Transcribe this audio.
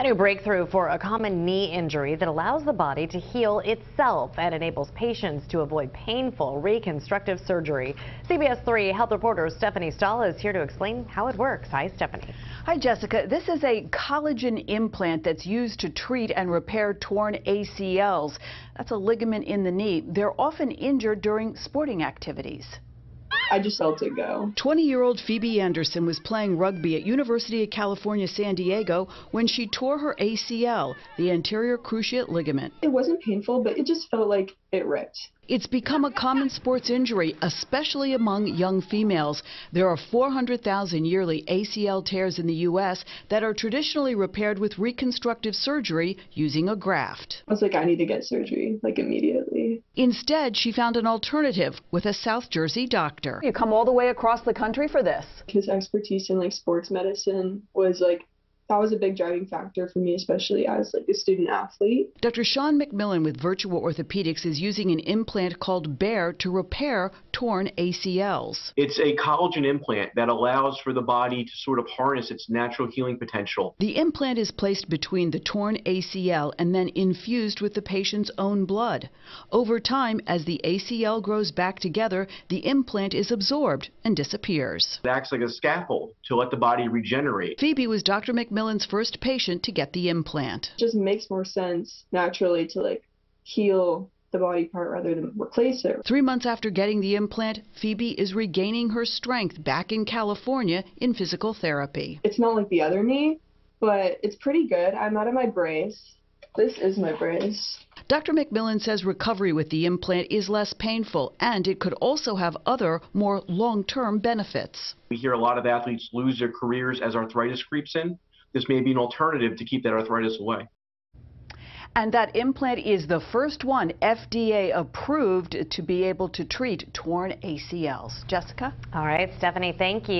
A new breakthrough for a common knee injury that allows the body to heal itself and enables patients to avoid painful reconstructive surgery. CBS 3 health reporter Stephanie Stahl is here to explain how it works. Hi, Stephanie. Hi, Jessica. This is a collagen implant that's used to treat and repair torn ACLs. That's a ligament in the knee. They're often injured during sporting activities. I just felt it go. 20-year-old Phoebe Anderson was playing rugby at University of California, San Diego when she tore her ACL, the anterior cruciate ligament. It wasn't painful, but it just felt like it ripped. It's become a common sports injury, especially among young females. There are 400,000 yearly ACL tears in the U.S. that are traditionally repaired with reconstructive surgery using a graft. I was like, I need to get surgery, like immediately. Instead, she found an alternative with a South Jersey doctor. You come all the way across the country for this. His expertise in like sports medicine was like that was a big driving factor for me, especially as like a student athlete. Dr. Sean McMillan with Virtua Orthopedics is using an implant called BEAR to repair torn ACLs. It's a collagen implant that allows for the body to sort of harness its natural healing potential. The implant is placed between the torn ACL and then infused with the patient's own blood. Over time, as the ACL grows back together, the implant is absorbed and disappears. It acts like a scaffold to let the body regenerate. Phoebe was Dr. McMillan Millen's first patient to get the implant. It just makes more sense naturally to like heal the body part rather than replace it. Three months after getting the implant, Phoebe is regaining her strength back in California in physical therapy. It's not like the other knee, but it's pretty good. I'm out of my brace. This is my brace. Dr. McMillan says recovery with the implant is less painful and it could also have other, more long term benefits. We hear a lot of athletes lose their careers as arthritis creeps in this may be an alternative to keep that arthritis away. And that implant is the first one FDA approved to be able to treat torn ACLs. Jessica? All right, Stephanie, thank you.